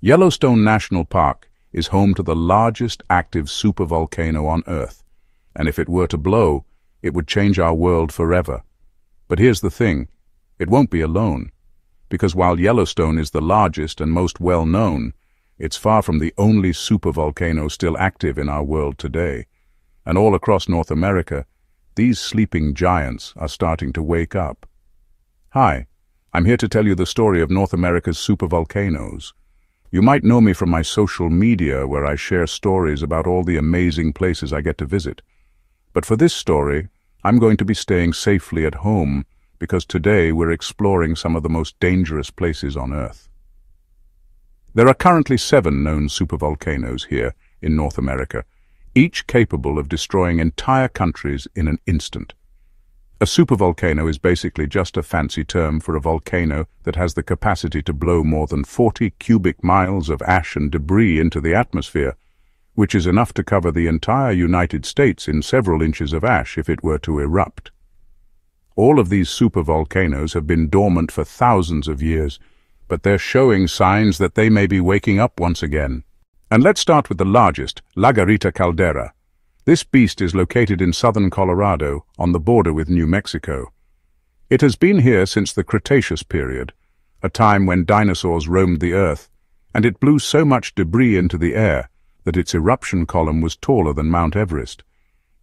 Yellowstone National Park is home to the largest active supervolcano on Earth, and if it were to blow, it would change our world forever. But here's the thing, it won't be alone, because while Yellowstone is the largest and most well-known, it's far from the only supervolcano still active in our world today. And all across North America, these sleeping giants are starting to wake up. Hi, I'm here to tell you the story of North America's supervolcanoes. You might know me from my social media where I share stories about all the amazing places I get to visit. But for this story, I'm going to be staying safely at home because today we're exploring some of the most dangerous places on Earth. There are currently seven known supervolcanoes here in North America, each capable of destroying entire countries in an instant. A supervolcano is basically just a fancy term for a volcano that has the capacity to blow more than 40 cubic miles of ash and debris into the atmosphere, which is enough to cover the entire United States in several inches of ash if it were to erupt. All of these supervolcanoes have been dormant for thousands of years, but they're showing signs that they may be waking up once again. And let's start with the largest, La Garita Caldera. This beast is located in southern Colorado, on the border with New Mexico. It has been here since the Cretaceous period, a time when dinosaurs roamed the earth, and it blew so much debris into the air that its eruption column was taller than Mount Everest.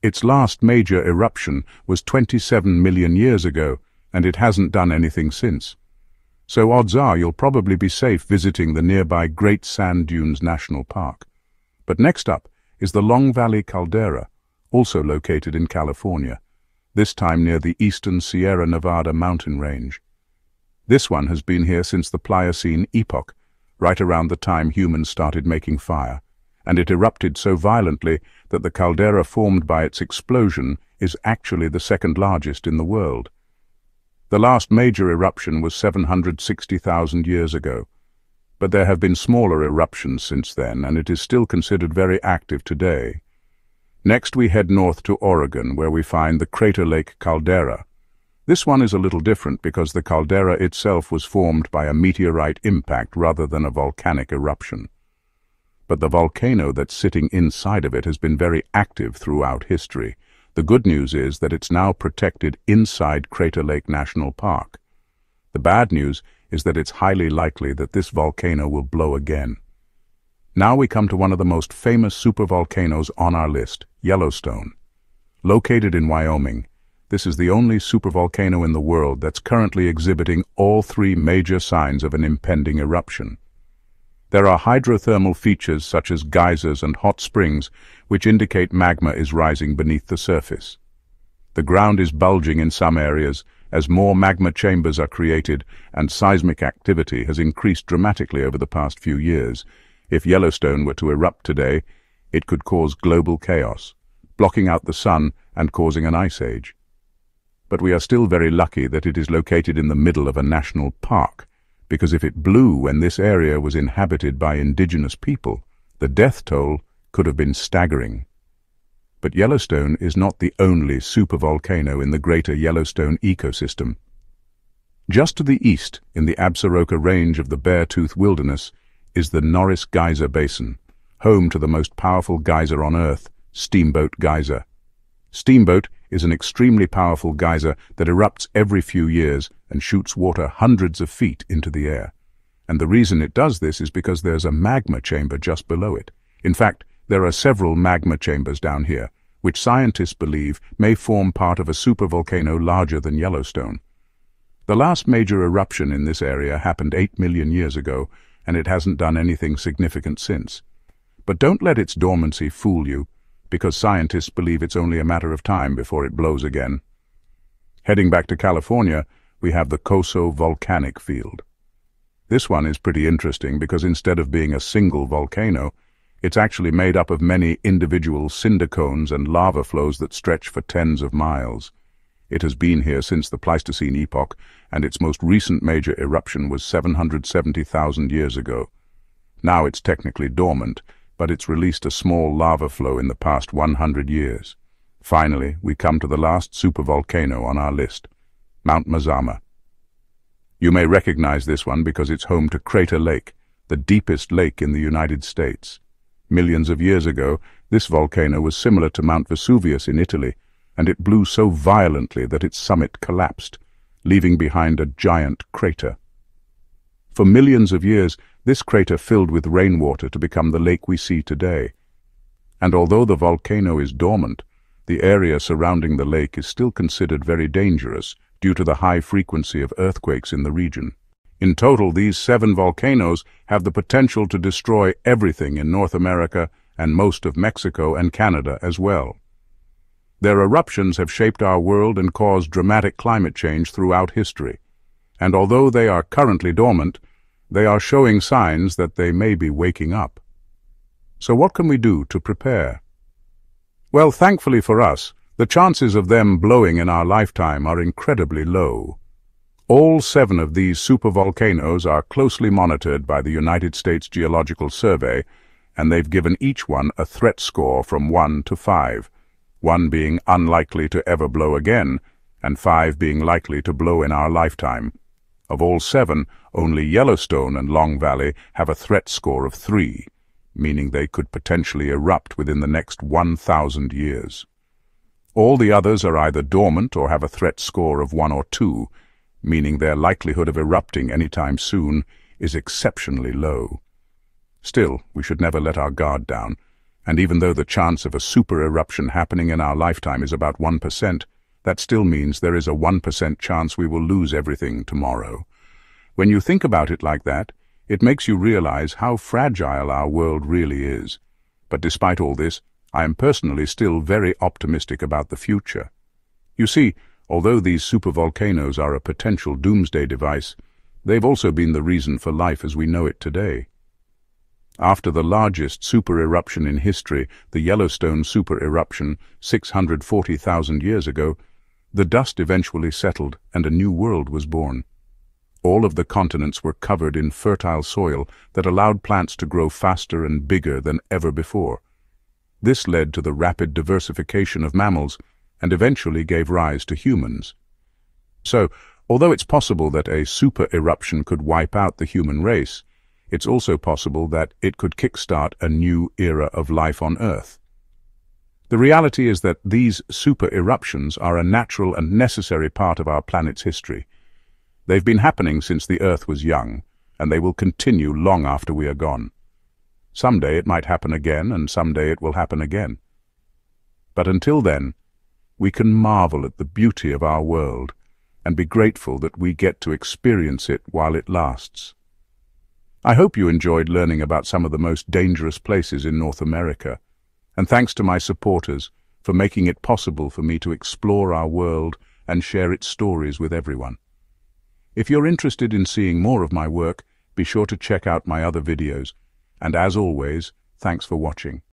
Its last major eruption was 27 million years ago, and it hasn't done anything since. So odds are you'll probably be safe visiting the nearby Great Sand Dunes National Park. But next up, is the Long Valley Caldera, also located in California, this time near the eastern Sierra Nevada mountain range. This one has been here since the Pliocene epoch, right around the time humans started making fire, and it erupted so violently that the caldera formed by its explosion is actually the second largest in the world. The last major eruption was 760,000 years ago, but there have been smaller eruptions since then, and it is still considered very active today. Next we head north to Oregon, where we find the Crater Lake caldera. This one is a little different because the caldera itself was formed by a meteorite impact rather than a volcanic eruption. But the volcano that's sitting inside of it has been very active throughout history. The good news is that it's now protected inside Crater Lake National Park. The bad news is that it's highly likely that this volcano will blow again. Now we come to one of the most famous supervolcanoes on our list, Yellowstone. Located in Wyoming, this is the only supervolcano in the world that's currently exhibiting all three major signs of an impending eruption. There are hydrothermal features such as geysers and hot springs which indicate magma is rising beneath the surface. The ground is bulging in some areas as more magma chambers are created and seismic activity has increased dramatically over the past few years. If Yellowstone were to erupt today, it could cause global chaos, blocking out the sun and causing an ice age. But we are still very lucky that it is located in the middle of a national park, because if it blew when this area was inhabited by indigenous people, the death toll could have been staggering. But Yellowstone is not the only supervolcano in the greater Yellowstone ecosystem. Just to the east, in the Absaroka range of the Beartooth Wilderness, is the Norris Geyser Basin, home to the most powerful geyser on Earth, Steamboat Geyser. Steamboat is an extremely powerful geyser that erupts every few years and shoots water hundreds of feet into the air. And the reason it does this is because there's a magma chamber just below it. In fact, there are several magma chambers down here, which scientists believe may form part of a supervolcano larger than Yellowstone. The last major eruption in this area happened 8 million years ago, and it hasn't done anything significant since. But don't let its dormancy fool you, because scientists believe it's only a matter of time before it blows again. Heading back to California, we have the Coso Volcanic Field. This one is pretty interesting because instead of being a single volcano, it's actually made up of many individual cinder cones and lava flows that stretch for tens of miles. It has been here since the Pleistocene epoch, and its most recent major eruption was 770,000 years ago. Now it's technically dormant, but it's released a small lava flow in the past 100 years. Finally, we come to the last supervolcano on our list, Mount Mazama. You may recognize this one because it's home to Crater Lake, the deepest lake in the United States. Millions of years ago, this volcano was similar to Mount Vesuvius in Italy, and it blew so violently that its summit collapsed, leaving behind a giant crater. For millions of years, this crater filled with rainwater to become the lake we see today. And although the volcano is dormant, the area surrounding the lake is still considered very dangerous due to the high frequency of earthquakes in the region. In total, these seven volcanoes have the potential to destroy everything in North America and most of Mexico and Canada as well. Their eruptions have shaped our world and caused dramatic climate change throughout history. And although they are currently dormant, they are showing signs that they may be waking up. So what can we do to prepare? Well, thankfully for us, the chances of them blowing in our lifetime are incredibly low. All seven of these supervolcanoes are closely monitored by the United States Geological Survey, and they've given each one a threat score from 1 to 5, one being unlikely to ever blow again, and five being likely to blow in our lifetime. Of all seven, only Yellowstone and Long Valley have a threat score of 3, meaning they could potentially erupt within the next 1,000 years. All the others are either dormant or have a threat score of 1 or 2, meaning their likelihood of erupting anytime soon is exceptionally low. Still, we should never let our guard down, and even though the chance of a super eruption happening in our lifetime is about 1%, that still means there is a 1% chance we will lose everything tomorrow. When you think about it like that, it makes you realize how fragile our world really is. But despite all this, I am personally still very optimistic about the future. You see, although these supervolcanoes are a potential doomsday device, they've also been the reason for life as we know it today. After the largest supereruption in history, the Yellowstone supereruption 640,000 years ago, the dust eventually settled and a new world was born. All of the continents were covered in fertile soil that allowed plants to grow faster and bigger than ever before. This led to the rapid diversification of mammals and eventually gave rise to humans. So, although it's possible that a super eruption could wipe out the human race, it's also possible that it could kickstart a new era of life on Earth. The reality is that these super eruptions are a natural and necessary part of our planet's history. They've been happening since the Earth was young, and they will continue long after we are gone. Someday it might happen again, and someday it will happen again. But until then, we can marvel at the beauty of our world and be grateful that we get to experience it while it lasts. I hope you enjoyed learning about some of the most dangerous places in North America, and thanks to my supporters for making it possible for me to explore our world and share its stories with everyone. If you're interested in seeing more of my work, be sure to check out my other videos, and as always, thanks for watching.